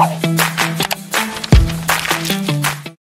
Bye.